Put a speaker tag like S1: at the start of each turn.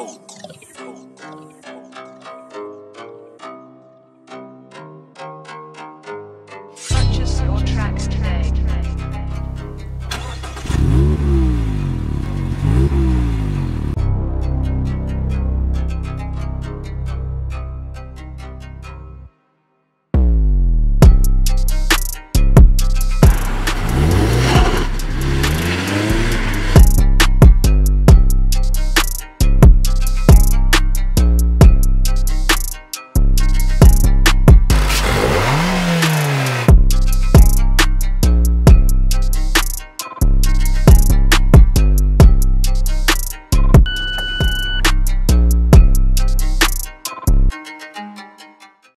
S1: Go.